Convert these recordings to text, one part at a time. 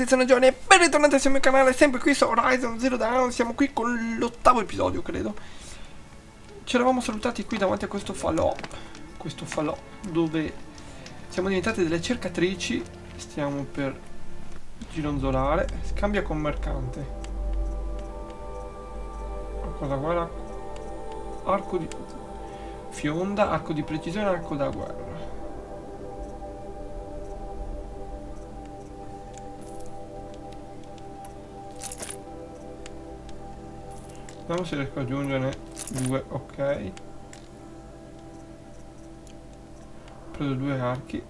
Ragazzi, sono Giovanni e ben sul mio canale, sempre qui su Horizon Zero Dawn, siamo qui con l'ottavo episodio credo. Ci eravamo salutati qui davanti a questo falò, questo falò dove siamo diventate delle cercatrici Stiamo per gironzolare, scambia con mercante. Cosa guarda? Arco di... Fionda, arco di precisione, arco da guerra Vediamo se riesco a aggiungerne due, ok. Preso due archi.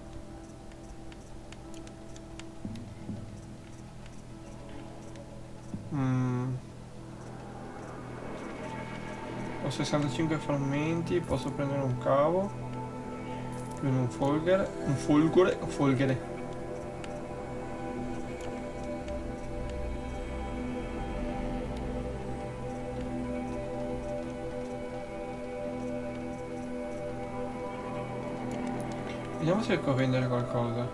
Mm. Ho 65 frammenti, posso prendere un cavo. Un folgore, un folgore, un folgore. Vediamo se riesco a vendere qualcosa.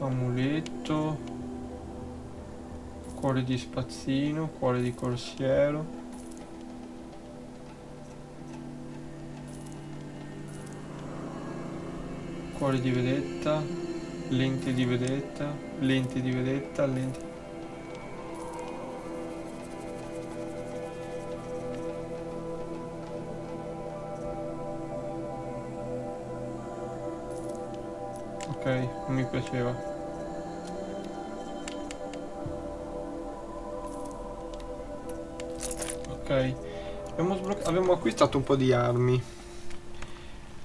Amuletto. Cuore di spazzino, cuore di corsiero. Cuore di vedetta, lenti di vedetta, lenti di vedetta, lenti non mi piaceva. Ok, abbiamo, abbiamo acquistato un po' di armi.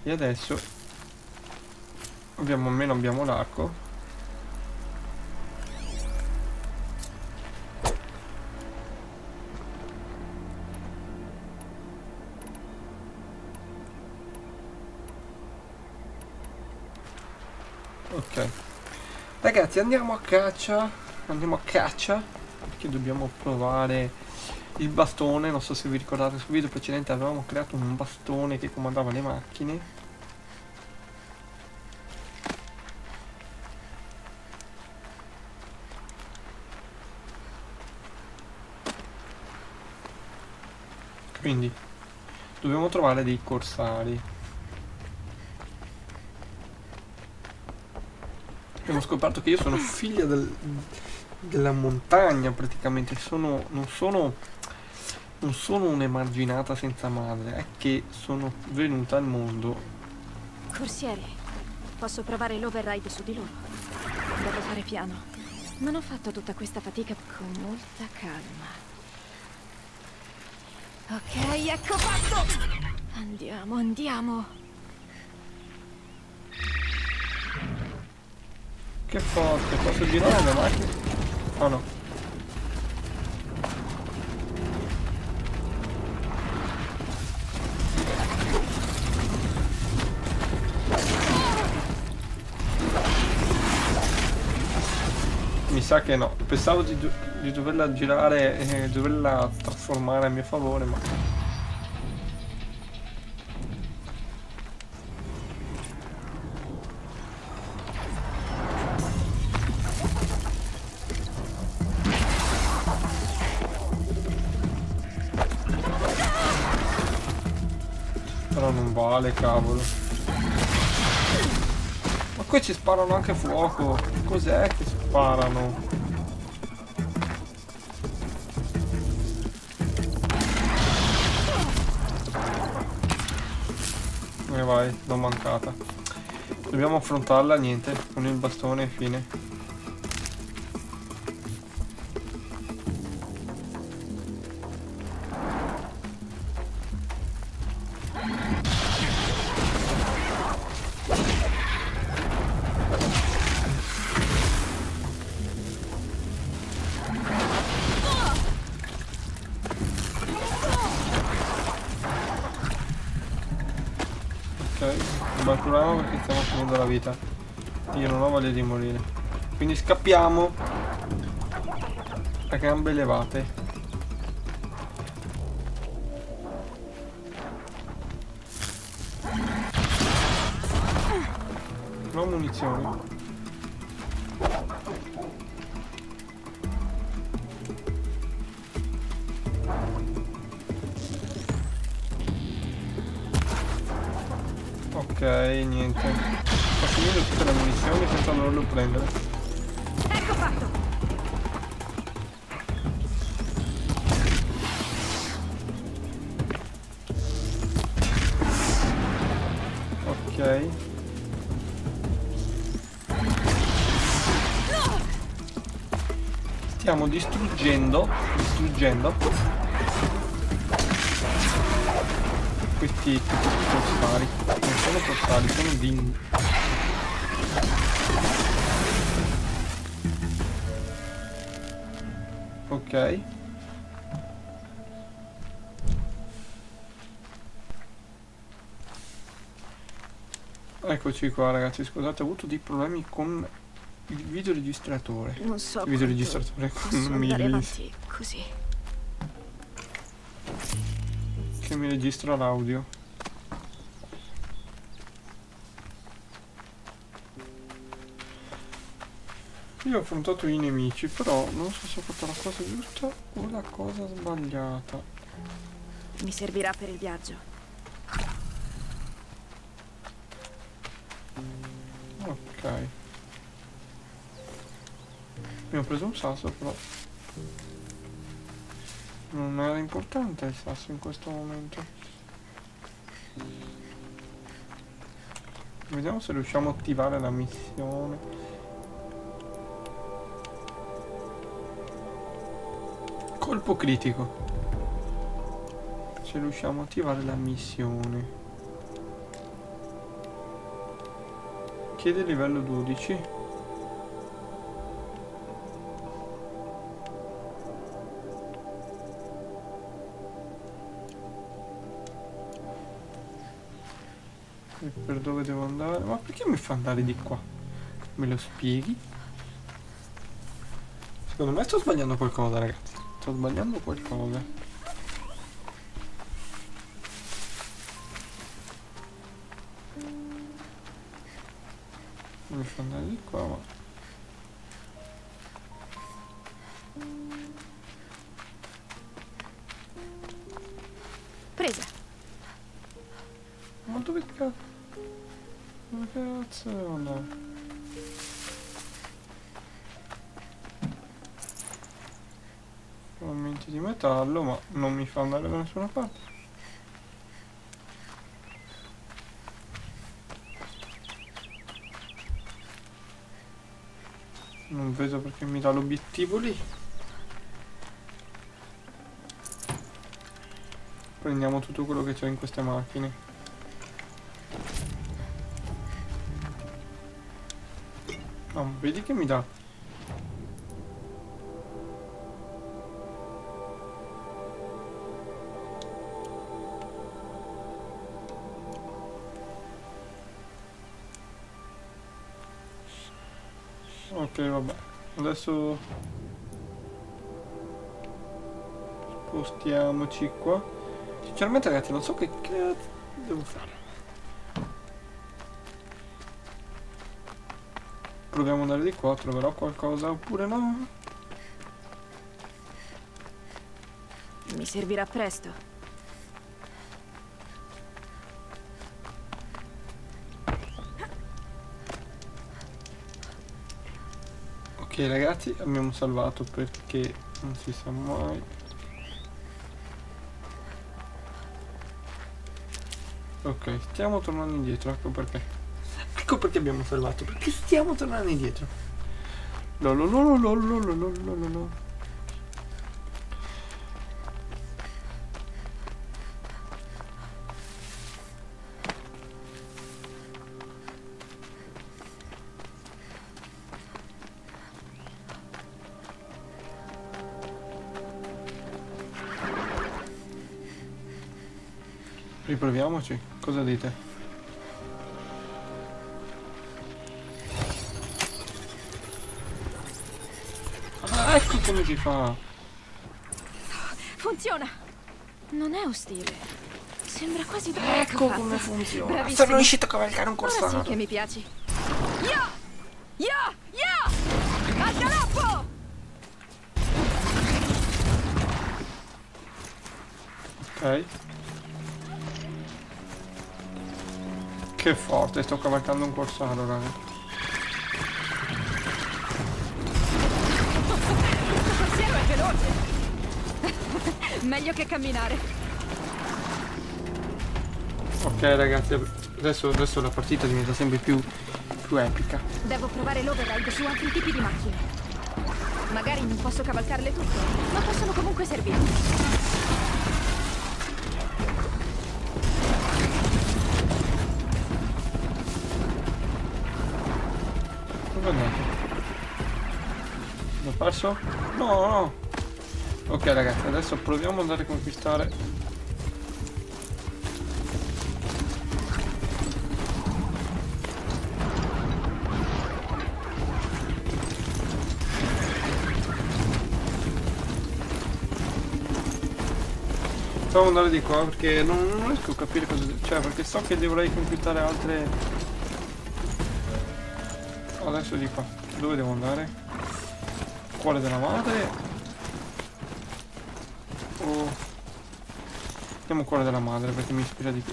E adesso abbiamo almeno abbiamo l'arco. Ok. Ragazzi andiamo a caccia. Andiamo a caccia. Perché dobbiamo provare il bastone. Non so se vi ricordate sul video precedente avevamo creato un bastone che comandava le macchine. Quindi dobbiamo trovare dei corsari. Abbiamo scoperto che io sono figlia del, della montagna praticamente, sono, non sono non sono un'emarginata senza madre, è che sono venuta al mondo. Corsiere, posso provare l'override su di loro. Devo fare piano. Non ho fatto tutta questa fatica con molta calma. Ok, ecco fatto! Andiamo, andiamo. Che forte, posso girare la macchina? Oh no. Mi sa che no, pensavo di, di doverla girare e doverla trasformare a mio favore, ma... male, cavolo. Ma qui ci sparano anche fuoco. Cos'è che sparano? E vai, l'ho mancata. Dobbiamo affrontarla, niente, con il bastone fine. Non ho voglia di morire. Quindi scappiamo. A gambe levate. No munizioni. Ok, niente. Tutte le munizioni senza doverlo prendere. Ecco fatto! Ok. Stiamo distruggendo, distruggendo questi, questi corsari. Non sono corsari, sono ding. Ok. Eccoci qua ragazzi, scusate, ho avuto dei problemi con il videoregistratore. Non so Il videoregistratore con Millis così. che mi registra l'audio. Io ho affrontato i nemici, però non so se ho fatto la cosa giusta o la cosa sbagliata. Mi servirà per il viaggio. Ok. Mi ho preso un sasso però. Non era importante il sasso in questo momento. Vediamo se riusciamo a attivare la missione. Colpo critico. Se riusciamo a attivare la missione. Chiede livello 12. E per dove devo andare? Ma perché mi fa andare di qua? Me lo spieghi? Secondo me sto sbagliando qualcosa, ragazzi. Тут банан покупать помогу. Фонарик, мама. Mi fa andare da nessuna parte. Non vedo perché mi dà l'obiettivo lì. Prendiamo tutto quello che c'è in queste macchine. Ma vedi che mi dà? Ok, vabbè. Adesso spostiamoci qua. Sinceramente ragazzi non so che cazzo devo fare. Proviamo ad andare di qua, troverò qualcosa oppure no? Mi servirà presto. Ok ragazzi, abbiamo salvato perché non si sa mai. Ok, stiamo tornando indietro, ecco perché. Ecco perché abbiamo salvato, perché stiamo tornando indietro. Lololololololololololo. Riproviamoci, cosa dite? Ah, ecco come si fa! Funziona! Non è ostile. Sembra quasi Ecco fatta. come funziona! Bravissimo. Sono riuscito a cavalcare un Ora sì che mi piaci. Ya! Ya! Ya! Al galoppo! Ok. Che forte, sto cavalcando un corsaro, raga. È veloce! Meglio che camminare. Ok ragazzi, adesso, adesso la partita diventa sempre più, più epica. Devo provare l'override su altri tipi di macchine. Magari non posso cavalcarle tutte, ma possono comunque servirmi. Andato? L'ho perso? No, no. Ok ragazzi, adesso proviamo ad andare a conquistare. Proviamo ad andare di qua perché non, non riesco a capire cosa... Cioè, perché so che dovrei conquistare altre... Adesso di qua. Dove devo andare? Cuore della madre? O... Andiamo cuore della madre perché mi ispira di più.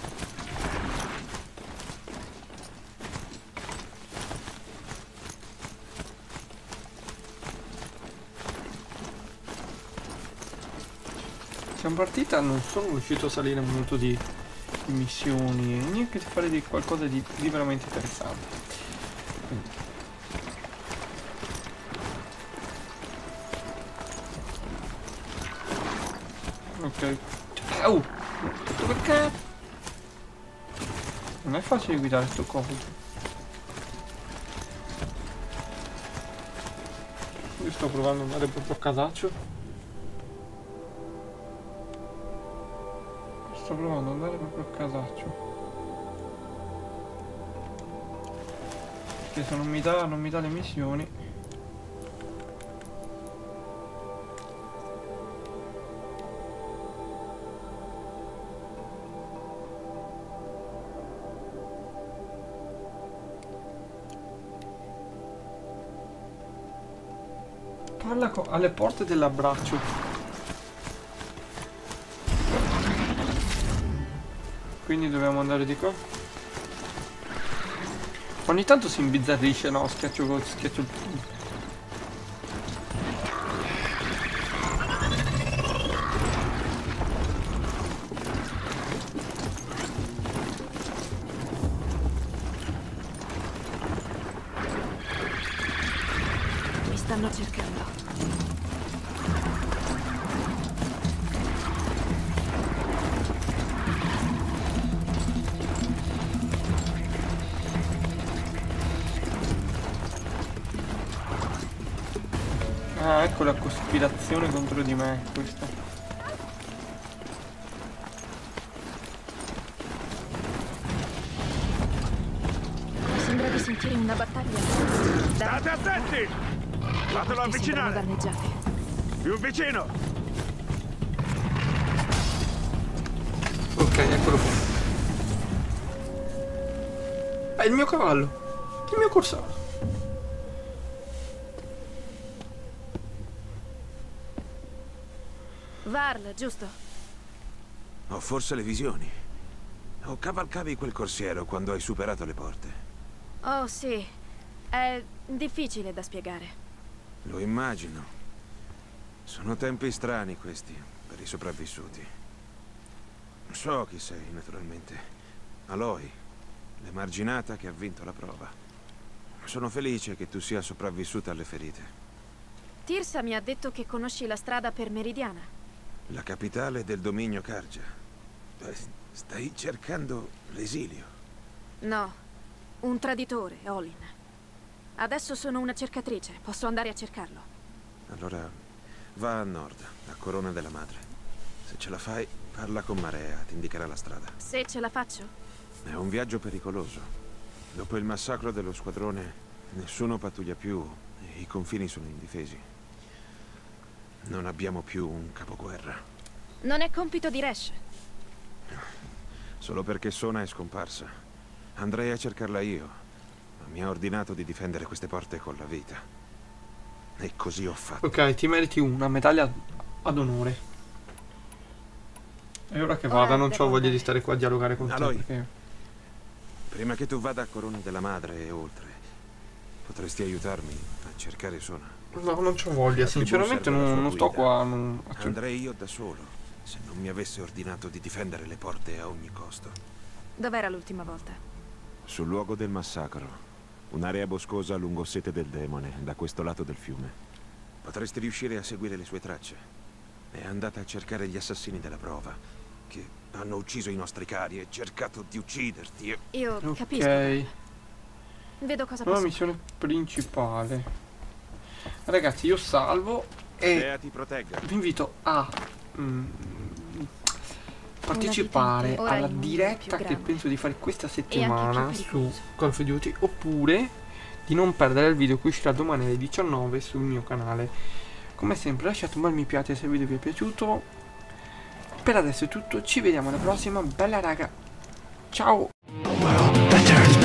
Siamo partita, non sono riuscito a salire molto di, di missioni neanche di fare di qualcosa di, di veramente interessante. Quindi. Ok. Oh! Perché? Non è facile guidare sto coso. Io sto provando ad andare proprio a casaccio. Sto provando ad andare proprio a casaccio. Perché se non mi dà, non mi dà le missioni. Alle porte dell'abbraccio. Quindi dobbiamo andare di qua. Ogni tanto si imbizzarrisce, no? Schiaccio, schiaccio il Ah, ecco la cospirazione contro di me, questa. Mi sembra di sentire una battaglia. State attenti! Fatelo avvicinare! Più vicino! Ok, eccolo qua. È il mio cavallo. Il mio corsaro. Varl, giusto? Ho forse le visioni. O cavalcavi quel corsiero quando hai superato le porte. Oh, sì. È difficile da spiegare. Lo immagino. Sono tempi strani questi per i sopravvissuti. So chi sei, naturalmente. Aloy, l'emarginata che ha vinto la prova. Sono felice che tu sia sopravvissuta alle ferite. Tirsa mi ha detto che conosci la strada per Meridiana. La capitale del dominio Karja. Eh, Stai cercando l'esilio. No, un traditore, Olin. Adesso sono una cercatrice, posso andare a cercarlo. Allora, va a nord, a Corona della Madre. Se ce la fai, parla con Marea, ti indicherà la strada. Se ce la faccio? È un viaggio pericoloso. Dopo il massacro dello squadrone, nessuno pattuglia più e i confini sono indifesi. Non abbiamo più un capoguerra. Non è compito di Resh. Solo perché Sona è scomparsa. Andrei a cercarla io. ma mi ha ordinato di difendere queste porte con la vita. E così ho fatto. Ok, ti meriti una medaglia ad onore. E ora che vada, non ho voglia di stare qua a dialogare con te. Aloy. Perché... Prima che tu vada a Corona della Madre e oltre, potresti aiutarmi a cercare Sona. No, non c'ho voglia, La sinceramente non, non sto qua. Non... Andrei io da solo, se non mi avesse ordinato di difendere le porte a ogni costo. Dov'era l'ultima volta? Sul luogo del massacro, un'area boscosa lungo sete del demone, da questo lato del fiume. Potresti riuscire a seguire le sue tracce. È andata a cercare gli assassini della prova, che hanno ucciso i nostri cari e cercato di ucciderti e... Io Ok. capisco. Bella. Vedo cosa posso missione principale. Ragazzi, io salvo e vi invito a mm, partecipare alla diretta che penso di fare questa settimana su. Call of Duty oppure di non perdere il video che uscirà domani alle 19 sul mio canale. Come sempre lasciate un bel mi piace se il video vi è piaciuto. Per adesso è tutto, ci vediamo alla prossima, bella raga. Ciao! Patterns